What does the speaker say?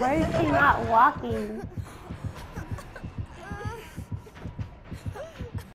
Why is she not walking?